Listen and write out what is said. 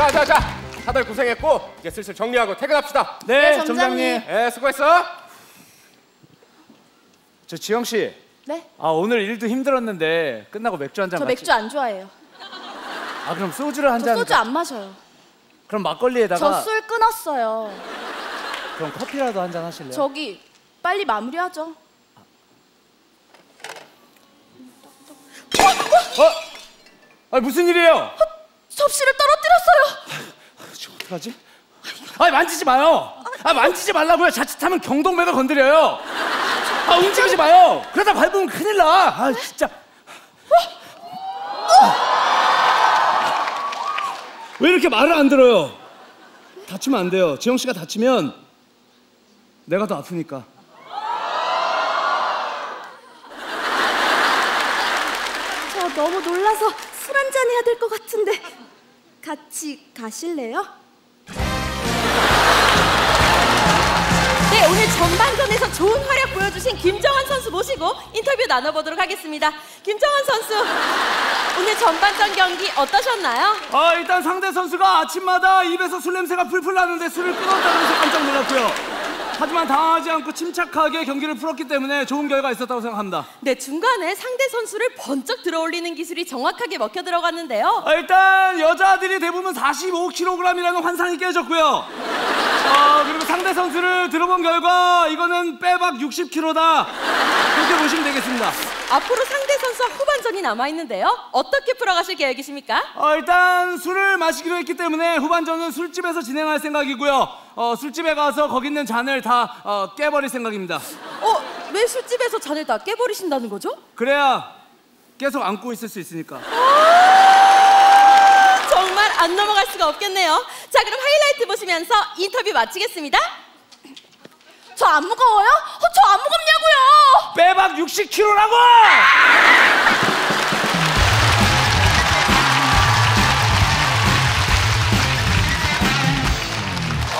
자, 자, 자. 다들 고생했고 이제 슬슬 정리하고 퇴근합시다. 네, 네, 점장님. 예, 수고했어. 저 지영 씨. 네? 아 오늘 일도 힘들었는데 끝나고 맥주 한 잔 저 같이. 맥주 안 좋아해요. 아 그럼 소주를 한 저 잔. 소주 안 마셔요. 그럼 막걸리에다가 저 술 끊었어요. 그럼 커피라도 한 잔 하실래요? 저기 빨리 마무리하죠. 어? 아 무슨 일이에요? 접시를 떨어뜨렸어요. 저 어떡하지? 아 만지지 마요. 아 만지지 말라고요. 자칫하면 경동맥을 건드려요. 아 움직이지 마요. 그러다 밟으면 큰일 나. 아 진짜. 왜 이렇게 말을 안 들어요? 다치면 안 돼요. 지영 씨가 다치면 내가 더 아프니까. 저 너무 놀라서 술 한잔 해야 될 것 같은데 같이 가실래요? 네, 오늘 전반전에서 좋은 활약 보여주신 김정환 선수 모시고 인터뷰 나눠보도록 하겠습니다. 김정환 선수, 오늘 전반전 경기 어떠셨나요? 아 일단 상대 선수가 아침마다 입에서 술 냄새가 풀풀 나는데 술을 끊었다면서 깜짝 놀랐고요. 하지만 당하지 않고 침착하게 경기를 풀었기 때문에 좋은 결과가 있었다고 생각합니다. 네, 중간에 상대 선수를 번쩍 들어올리는 기술이 정확하게 먹혀 들어갔는데요. 아, 일단 여자들이 대부분 45kg이라는 환상이 깨졌고요. 어, 그리고 상대 선수를 들어본 결과 이거는 빼박 60kg다. 그렇게 보시 면 되겠습니다. 앞으로 상대 선수와 후반전이 남아있는데요. 어떻게 풀어가실 계획이십니까? 어, 일단 술을 마시기로 했기 때문에 후반전은 술집에서 진행할 생각이고요. 어, 술집에 가서 거기 있는 잔을 다 어, 깨버릴 생각입니다. 어, 왜 술집에서 잔을 다 깨버리신다는 거죠? 그래야 계속 안고 있을 수 있으니까. 정말 안 넘어갈 수가 없겠네요. 자, 그럼 하이라이트 보시면서 인터뷰 마치겠습니다. 저 안 무거워요? 어, 저안 무겁냐고요? 빼박 60kg라고!